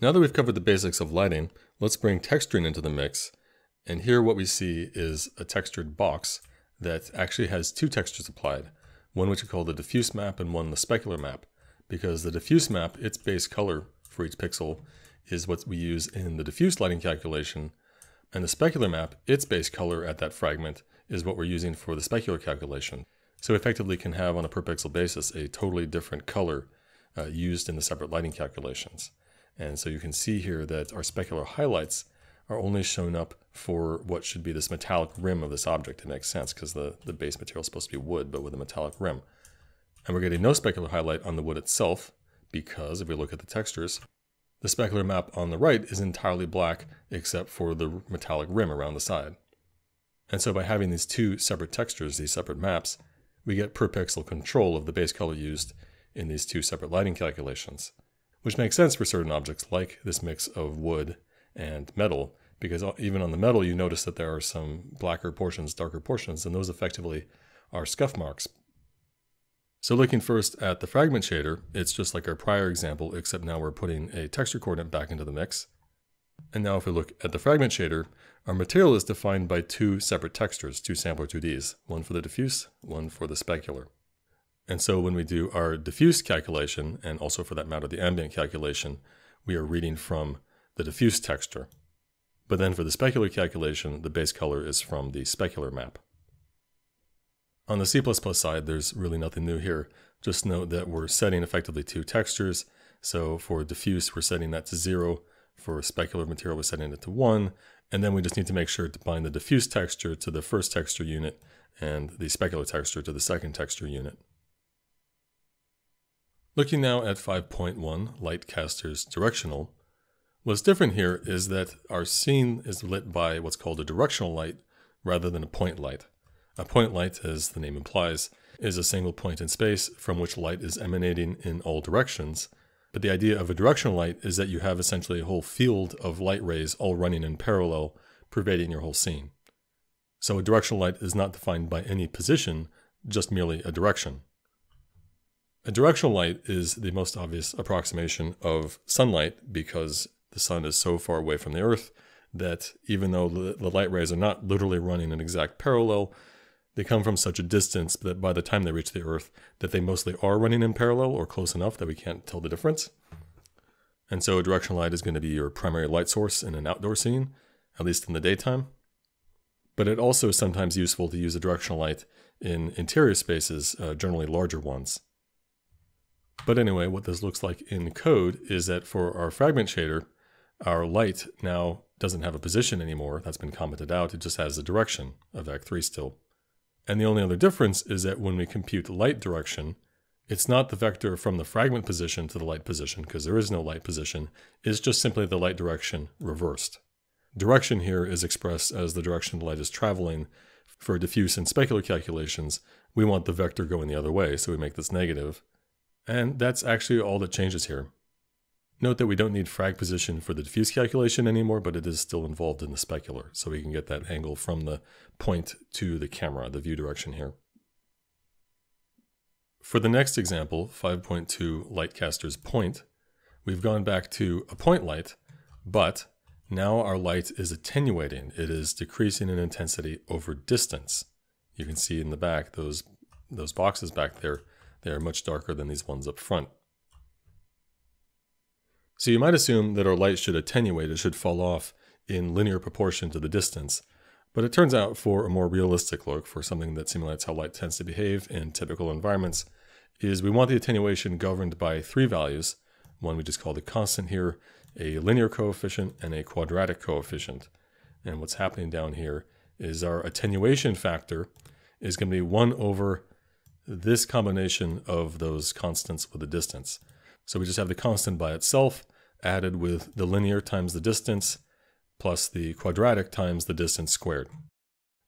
Now that we've covered the basics of lighting, let's bring texturing into the mix. And here what we see is a textured box that actually has two textures applied, one which we call the diffuse map and one the specular map, because the diffuse map, its base color for each pixel, is what we use in the diffuse lighting calculation, and the specular map, its base color at that fragment, is what we're using for the specular calculation. So effectively can have on a per pixel basis a totally different color uh, used in the separate lighting calculations. And so you can see here that our specular highlights are only shown up for what should be this metallic rim of this object. It makes sense because the, the base material is supposed to be wood, but with a metallic rim. And we're getting no specular highlight on the wood itself because if we look at the textures, the specular map on the right is entirely black except for the metallic rim around the side. And so by having these two separate textures, these separate maps, we get per pixel control of the base color used in these two separate lighting calculations which makes sense for certain objects like this mix of wood and metal, because even on the metal you notice that there are some blacker portions, darker portions, and those effectively are scuff marks. So looking first at the fragment shader, it's just like our prior example, except now we're putting a texture coordinate back into the mix. And now if we look at the fragment shader, our material is defined by two separate textures, two sampler 2Ds, one for the diffuse, one for the specular. And so when we do our diffuse calculation, and also for that matter the ambient calculation, we are reading from the diffuse texture. But then for the specular calculation, the base color is from the specular map. On the C++ side, there's really nothing new here. Just note that we're setting effectively two textures. So for diffuse, we're setting that to zero. For specular material, we're setting it to one. And then we just need to make sure to bind the diffuse texture to the first texture unit and the specular texture to the second texture unit. Looking now at 5.1, Lightcaster's directional, what's different here is that our scene is lit by what's called a directional light rather than a point light. A point light, as the name implies, is a single point in space from which light is emanating in all directions. But the idea of a directional light is that you have essentially a whole field of light rays all running in parallel, pervading your whole scene. So a directional light is not defined by any position, just merely a direction. A directional light is the most obvious approximation of sunlight because the sun is so far away from the earth that even though the light rays are not literally running in exact parallel, they come from such a distance that by the time they reach the earth that they mostly are running in parallel or close enough that we can't tell the difference. And so a directional light is going to be your primary light source in an outdoor scene, at least in the daytime. But it also is sometimes useful to use a directional light in interior spaces, uh, generally larger ones. But anyway, what this looks like in code is that for our fragment shader, our light now doesn't have a position anymore. That's been commented out. It just has the direction of Vec3 still. And the only other difference is that when we compute light direction, it's not the vector from the fragment position to the light position, because there is no light position. It's just simply the light direction reversed. Direction here is expressed as the direction the light is traveling. For diffuse and specular calculations, we want the vector going the other way, so we make this negative. And that's actually all that changes here. Note that we don't need frag position for the diffuse calculation anymore, but it is still involved in the specular, so we can get that angle from the point to the camera, the view direction here. For the next example, 5.2 Lightcaster's point, we've gone back to a point light, but now our light is attenuating. It is decreasing in intensity over distance. You can see in the back, those, those boxes back there they are much darker than these ones up front. So you might assume that our light should attenuate, it should fall off in linear proportion to the distance. But it turns out for a more realistic look, for something that simulates how light tends to behave in typical environments, is we want the attenuation governed by three values. One we just call the constant here, a linear coefficient, and a quadratic coefficient. And what's happening down here is our attenuation factor is going to be 1 over this combination of those constants with the distance. So we just have the constant by itself added with the linear times the distance plus the quadratic times the distance squared.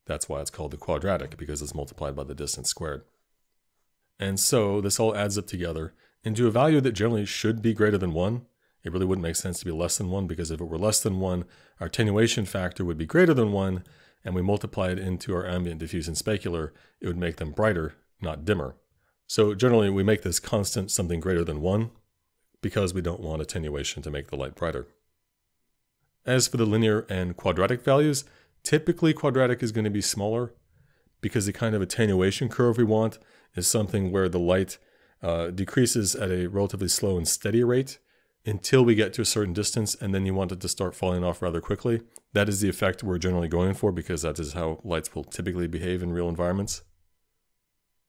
That's why it's called the quadratic, because it's multiplied by the distance squared. And so this all adds up together into a value that generally should be greater than 1. It really wouldn't make sense to be less than 1, because if it were less than 1, our attenuation factor would be greater than 1, and we multiply it into our ambient, diffuse, and specular, it would make them brighter not dimmer. So generally we make this constant something greater than 1, because we don't want attenuation to make the light brighter. As for the linear and quadratic values, typically quadratic is going to be smaller because the kind of attenuation curve we want is something where the light uh, decreases at a relatively slow and steady rate until we get to a certain distance and then you want it to start falling off rather quickly. That is the effect we're generally going for because that is how lights will typically behave in real environments.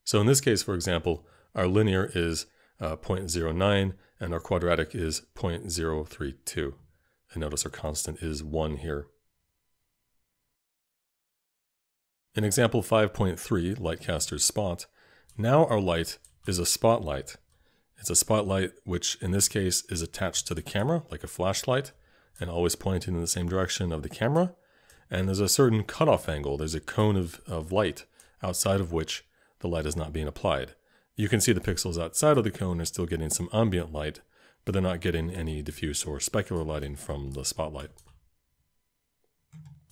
So in this case, for example, our linear is uh, 0.09 and our quadratic is 0.032. And notice our constant is 1 here. In example 5.3, Lightcaster's spot, now our light is a spotlight. It's a spotlight which in this case is attached to the camera like a flashlight and always pointing in the same direction of the camera. And there's a certain cutoff angle. There's a cone of, of light outside of which the light is not being applied. You can see the pixels outside of the cone are still getting some ambient light, but they're not getting any diffuse or specular lighting from the spotlight.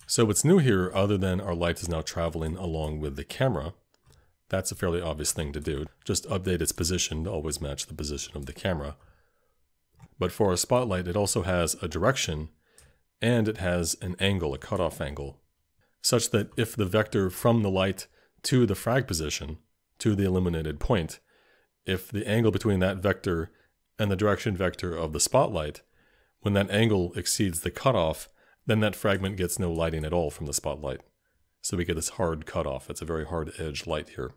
So what's new here, other than our light is now traveling along with the camera, that's a fairly obvious thing to do. Just update its position to always match the position of the camera. But for a spotlight, it also has a direction and it has an angle, a cutoff angle, such that if the vector from the light to the frag position, to the illuminated point, if the angle between that vector and the direction vector of the spotlight, when that angle exceeds the cutoff, then that fragment gets no lighting at all from the spotlight. So we get this hard cutoff. It's a very hard edge light here.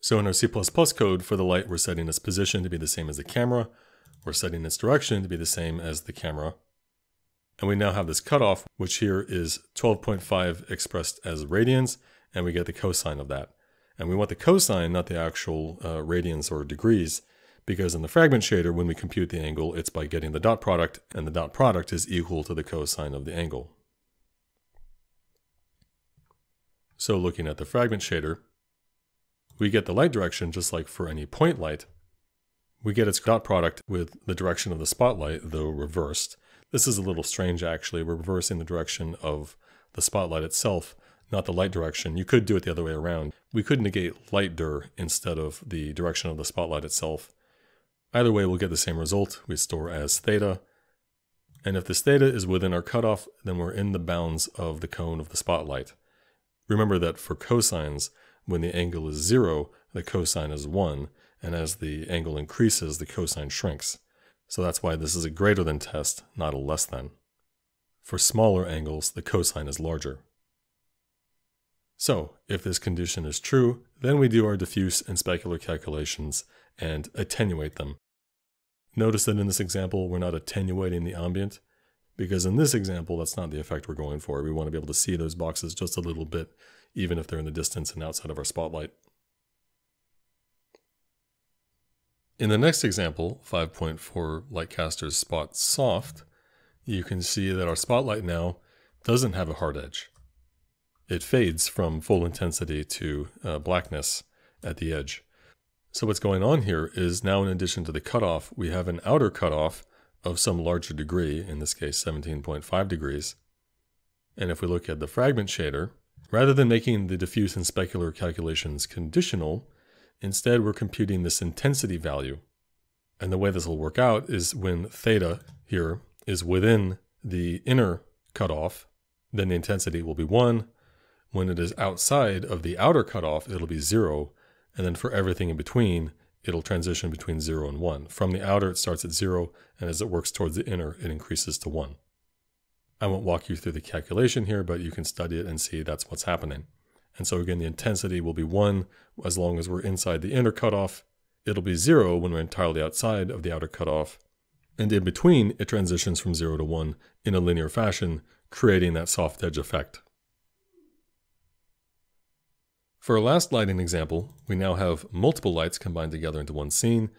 So in our C++ code for the light, we're setting its position to be the same as the camera. We're setting its direction to be the same as the camera. And we now have this cutoff, which here is 12.5 expressed as radians, and we get the cosine of that. And we want the cosine, not the actual uh, radians or degrees, because in the fragment shader, when we compute the angle, it's by getting the dot product, and the dot product is equal to the cosine of the angle. So looking at the fragment shader, we get the light direction just like for any point light. We get its dot product with the direction of the spotlight, though reversed. This is a little strange actually. We're reversing the direction of the spotlight itself, not the light direction. You could do it the other way around. We could negate light dir instead of the direction of the spotlight itself. Either way, we'll get the same result. We store as theta. And if this theta is within our cutoff, then we're in the bounds of the cone of the spotlight. Remember that for cosines, when the angle is zero, the cosine is one, and as the angle increases, the cosine shrinks. So that's why this is a greater than test, not a less than. For smaller angles, the cosine is larger. So, if this condition is true, then we do our diffuse and specular calculations and attenuate them. Notice that in this example, we're not attenuating the ambient, because in this example, that's not the effect we're going for. We want to be able to see those boxes just a little bit, even if they're in the distance and outside of our spotlight. In the next example, 5.4 Lightcaster's Spot Soft, you can see that our spotlight now doesn't have a hard edge. It fades from full intensity to uh, blackness at the edge. So what's going on here is now in addition to the cutoff, we have an outer cutoff of some larger degree, in this case 17.5 degrees. And if we look at the fragment shader, rather than making the diffuse and specular calculations conditional, instead we're computing this intensity value. And the way this will work out is when theta here is within the inner cutoff, then the intensity will be 1. When it is outside of the outer cutoff, it'll be 0. And then for everything in between, it'll transition between 0 and 1. From the outer, it starts at 0, and as it works towards the inner, it increases to 1. I won't walk you through the calculation here, but you can study it and see that's what's happening. And so again, the intensity will be 1 as long as we're inside the inner cutoff. It'll be 0 when we're entirely outside of the outer cutoff. And in between, it transitions from 0 to 1 in a linear fashion, creating that soft edge effect. For our last lighting example, we now have multiple lights combined together into one scene.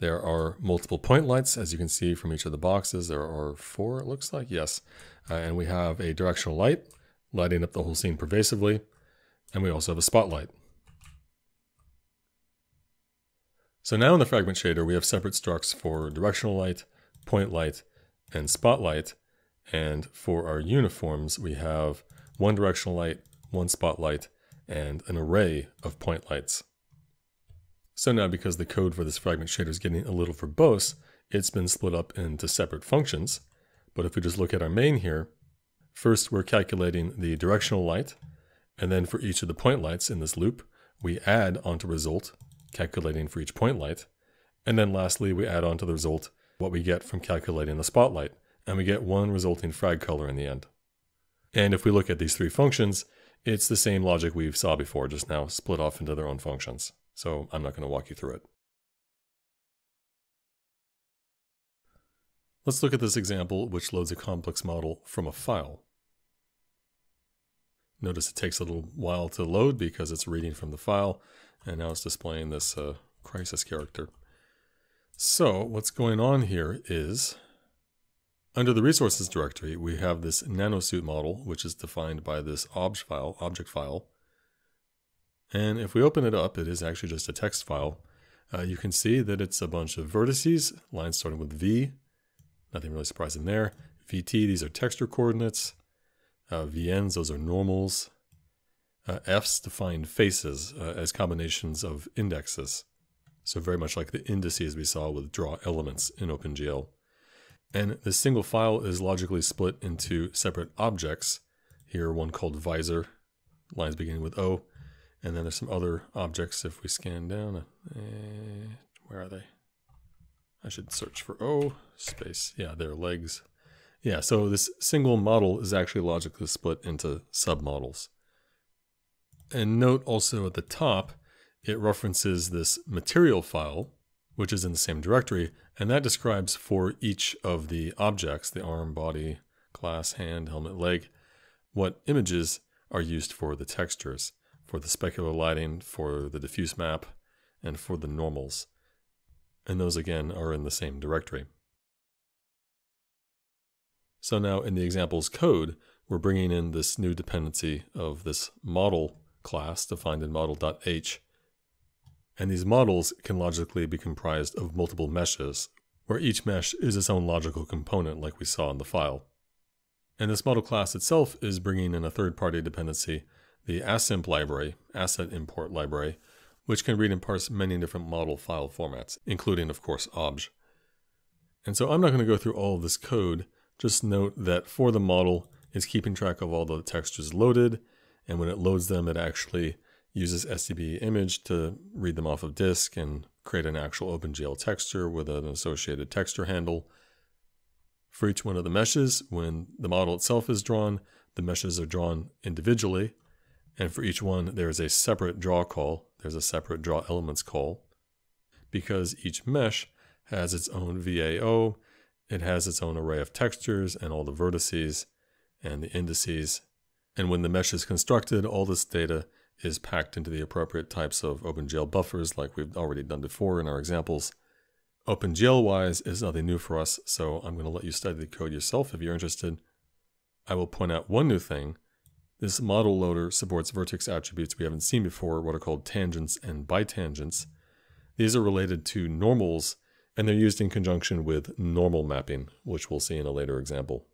There are multiple point lights, as you can see from each of the boxes. There are four, it looks like, yes. Uh, and we have a directional light lighting up the whole scene pervasively. And we also have a spotlight. So now in the fragment shader, we have separate structs for directional light, point light, and spotlight. And for our uniforms, we have one directional light, one spotlight, and an array of point lights. So now because the code for this fragment shader is getting a little verbose, it's been split up into separate functions. But if we just look at our main here, first we're calculating the directional light, and then for each of the point lights in this loop, we add onto result, calculating for each point light. And then lastly, we add on to the result what we get from calculating the spotlight, and we get one resulting frag color in the end. And if we look at these three functions, it's the same logic we saw before, just now split off into their own functions. So I'm not going to walk you through it. Let's look at this example, which loads a complex model from a file. Notice it takes a little while to load because it's reading from the file, and now it's displaying this uh, Crysis character. So what's going on here is, under the resources directory, we have this nanosuit model, which is defined by this obj file, object file. And if we open it up, it is actually just a text file. Uh, you can see that it's a bunch of vertices, lines starting with V, nothing really surprising there. VT, these are texture coordinates. Uh, VNs, those are normals. Uh, Fs define faces uh, as combinations of indexes. So very much like the indices we saw with draw elements in OpenGL. And the single file is logically split into separate objects. Here one called visor, lines beginning with O. And then there's some other objects if we scan down. Uh, where are they? I should search for O, space, yeah, their legs. Yeah, so this single model is actually logically split into submodels. And note also at the top, it references this material file, which is in the same directory, and that describes for each of the objects, the arm, body, glass, hand, helmet, leg, what images are used for the textures, for the specular lighting, for the diffuse map, and for the normals. And those again are in the same directory. So now in the examples code, we're bringing in this new dependency of this model class defined in model.h. And these models can logically be comprised of multiple meshes, where each mesh is its own logical component like we saw in the file. And this model class itself is bringing in a third-party dependency, the Assimp library, Asset Import Library, which can read and parse many different model file formats, including, of course, OBJ. And so I'm not going to go through all of this code, just note that for the model, it's keeping track of all the textures loaded, and when it loads them, it actually uses STB image to read them off of disk and create an actual OpenGL texture with an associated texture handle. For each one of the meshes, when the model itself is drawn, the meshes are drawn individually, and for each one, there is a separate draw call. There's a separate draw elements call because each mesh has its own VAO it has its own array of textures and all the vertices and the indices. And when the mesh is constructed, all this data is packed into the appropriate types of OpenGL buffers like we've already done before in our examples. OpenGL-wise is nothing new for us, so I'm going to let you study the code yourself if you're interested. I will point out one new thing. This model loader supports vertex attributes we haven't seen before, what are called tangents and bitangents. These are related to normals and they're used in conjunction with normal mapping, which we'll see in a later example.